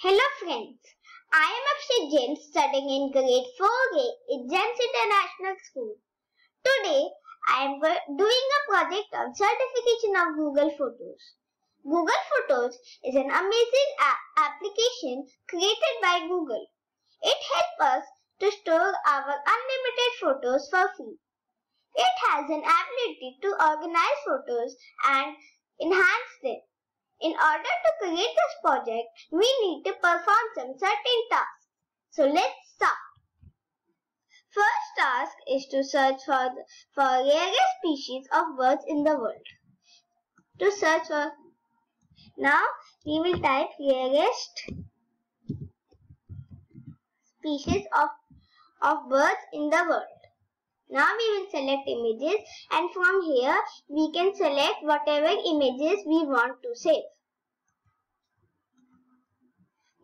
Hello friends, I am Akshat Jain studying in grade 4A in James International School. Today I am doing a project on certification of Google Photos. Google Photos is an amazing application created by Google. It helps us to store our unlimited photos for free. It has an ability to organize photos and enhance them. In order to create this project, we need to perform some certain tasks. So let's start. First task is to search for, the, for rarest species of birds in the world. To search for, now we will type rarest species of, of birds in the world. Now we will select images and from here we can select whatever images we want to save.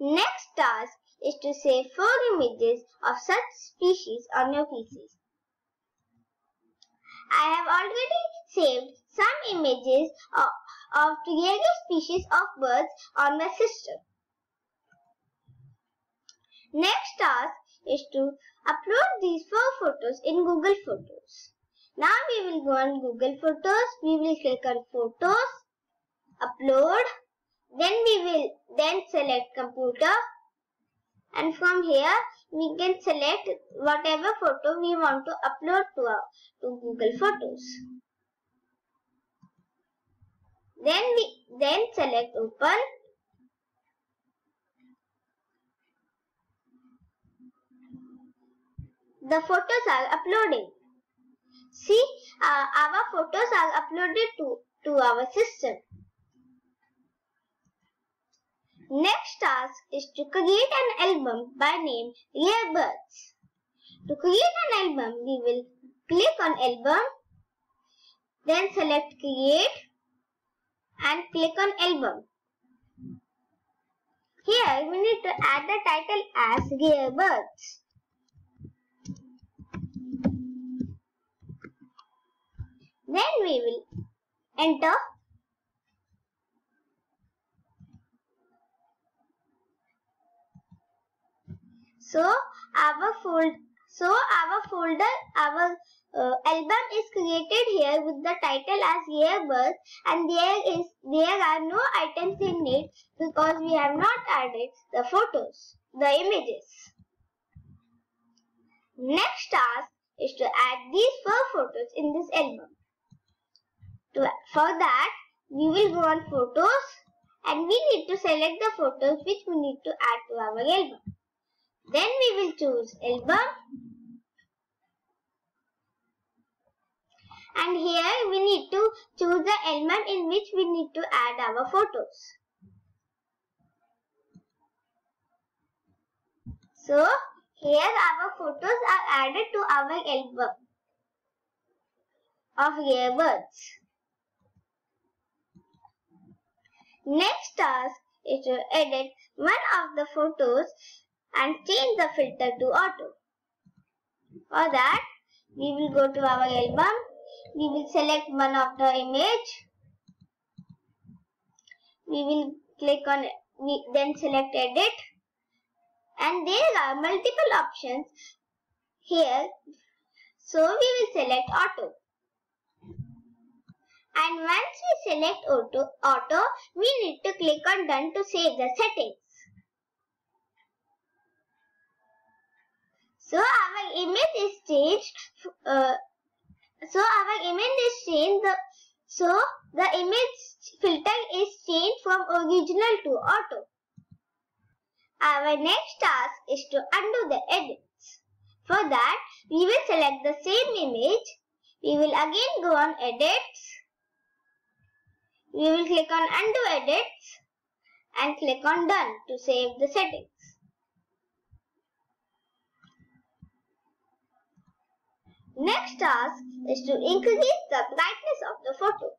Next task is to save 4 images of such species on your PC. I have already saved some images of, of rare species of birds on my system. Next task is to upload these four photos in Google Photos. Now we will go on Google Photos. We will click on Photos, Upload. Then we will then select Computer. And from here we can select whatever photo we want to upload to, our, to Google Photos. Then we then select Open the photos are uploading. See, uh, our photos are uploaded to, to our system. Next task is to create an album by name Rare Birds. To create an album, we will click on album, then select create and click on album. Here we need to add the title as Rare Birds. Then we will enter So our fold so our folder our uh, album is created here with the title as Birds and there is there are no items in it because we have not added the photos, the images. Next task is to add these four photos in this album. To, for that, we will go on photos and we need to select the photos which we need to add to our album. Then we will choose album. And here we need to choose the element in which we need to add our photos. So, here our photos are added to our album of rare birds. Next task is to edit one of the photos and change the filter to auto. For that, we will go to our album. We will select one of the image. We will click on. We then select edit. And there are multiple options here. So we will select auto. And once we select auto, auto, we need to click on done to save the settings. So our image is changed. Uh, so our image is changed. The, so the image filter is changed from original to auto. Our next task is to undo the edits. For that, we will select the same image. We will again go on edits we will click on undo edits and click on done to save the settings. Next task is to increase the brightness of the photo.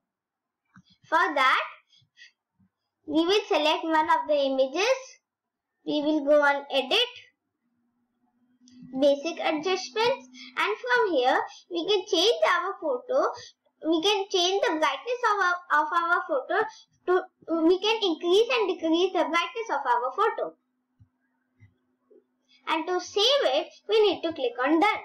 For that, we will select one of the images. We will go on edit, basic adjustments and from here we can change our photo we can change the brightness of our, of our photo to we can increase and decrease the brightness of our photo. and to save it, we need to click on done.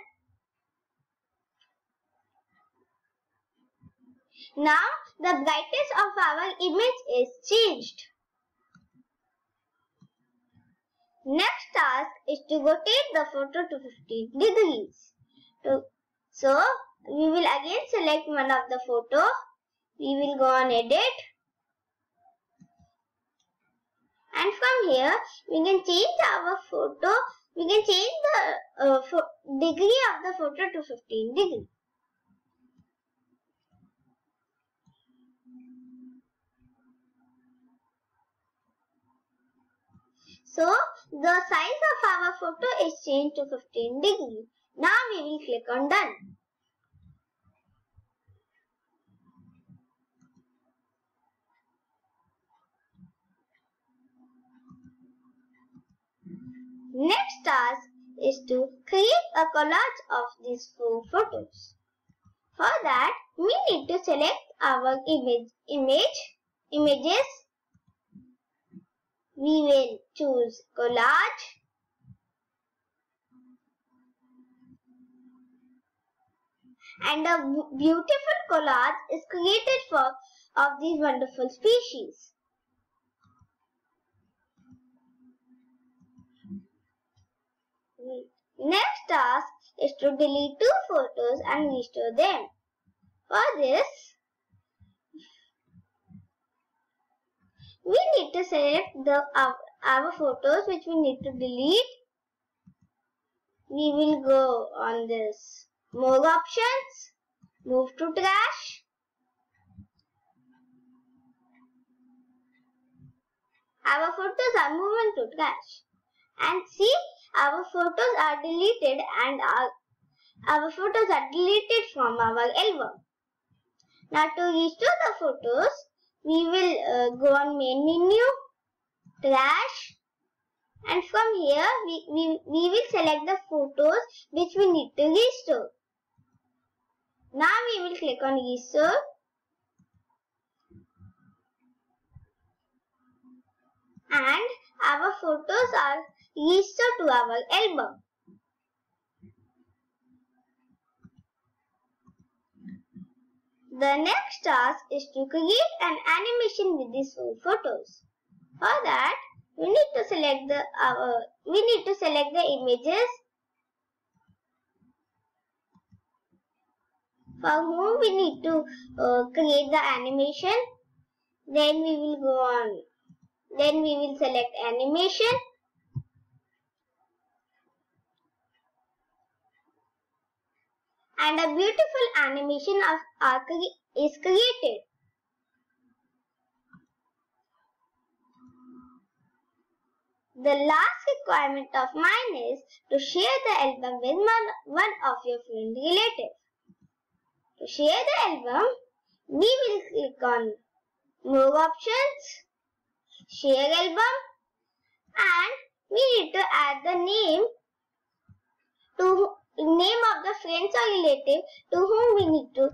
Now the brightness of our image is changed. Next task is to rotate the photo to 15 degrees. So, we will again select one of the photo. We will go on edit. And from here, we can change our photo. We can change the uh, degree of the photo to 15 degrees. So the size of our photo is changed to 15 degrees. Now we will click on done. Next task is to create a collage of these four photos. For that, we need to select our image, image, images we will choose collage. And a beautiful collage is created for of these wonderful species. Next task is to delete two photos and restore them. For this, we need to select the our, our photos which we need to delete. We will go on this more options, move to trash. Our photos are moving to trash. And see, our photos are deleted and our, our photos are deleted from our album. Now to restore the photos, we will uh, go on main menu, trash and from here we, we, we will select the photos which we need to restore. Now we will click on restore. And our photos are restored to our album. The next task is to create an animation with these four photos. For that, we need to select the uh, we need to select the images for whom we need to uh, create the animation. Then we will go on. Then we will select animation and a beautiful animation of our is created. The last requirement of mine is to share the album with one of your friend relatives. To share the album, we will click on More Options, Share Album and we need to add the name to name of the friends or relative to whom we need to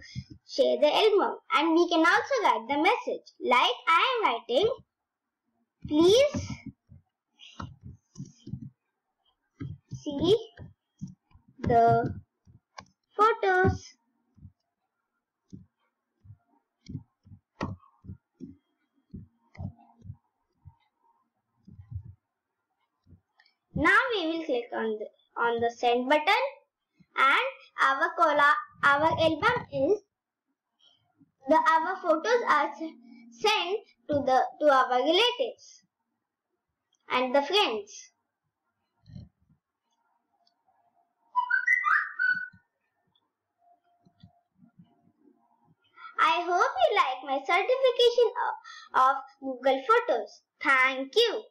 share the album. And we can also write the message. Like I am writing, please see the photos. Now we will click on the, on the send button and our cola our album is the our photos are sent to the to our relatives and the friends I hope you like my certification of, of Google Photos. Thank you.